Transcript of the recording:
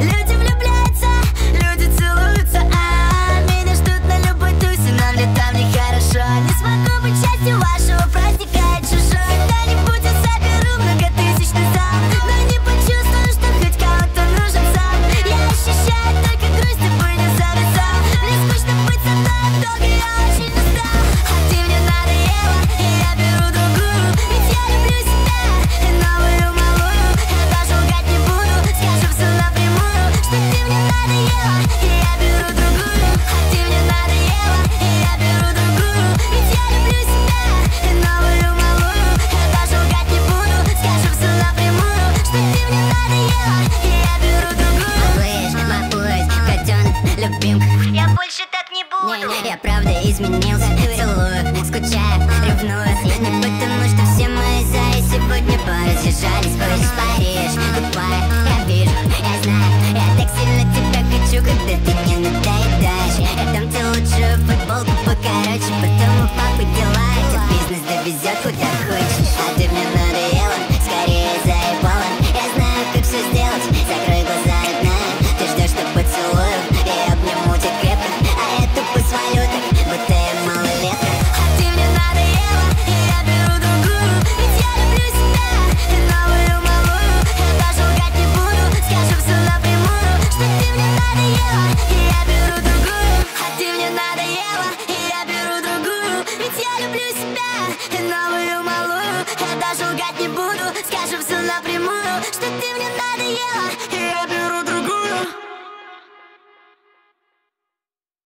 Люди влюбляются, люди целуются А меня ждут на любой тусе. Нам летам нехорошо Не смогу быть частью вашей любимка Я больше так не буду. Я правда изменился Целую, скучаю, ревную. Не потому что все мои зайцы сегодня поразъезжались Хочешь Париж, тупая, я вижу, я знаю. Я так сильно тебя хочу, когда ты не надоедаешь. Я дам тебе лучшую футболку покороче Потом у папы дела, этот бизнес довезет куда Ведь я люблю себя, и новую малую. Я даже лгать не буду, скажу все напрямую Что ты мне надоела,